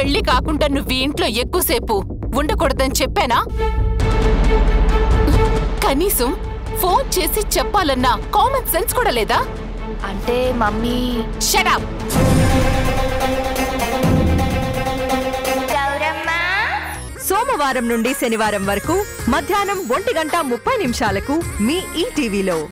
పెళ్ళి కాకుండా నువ్వు ఇంట్లో ఎక్కువసేపు ఉండకూడదని చెప్పానా? కనీసం ఫోన్ చేసి చెప్పాలన్నా కామన్ సెన్స్ కూడా లేదా? అంటే మమ్మీ. షరాబ్ సోమవారం నుండి శనివారం వరకు మధ్యాహ్నం ఒంటి గంట ముప్పై నిమిషాలకు మీ ఈటీవీలో